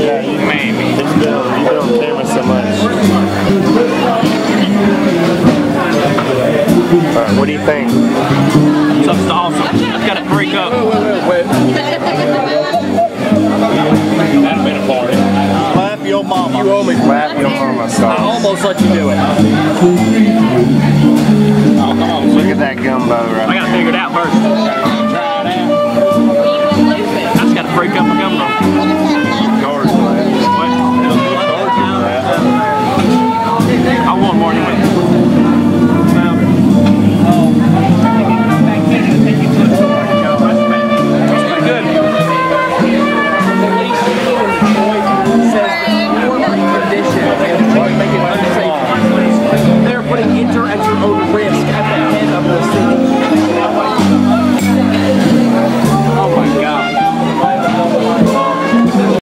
yeah, you, maybe. It's been, been on camera so much. Alright, what do you think? Stuff's awesome. i got to break up. Wait, wait, wait. That'd have been a party. Clap your mama. You owe me. Clap your mama. Sorry. I almost let you do it. Oh, come on. Look at that gumbo right I got to figure it out first.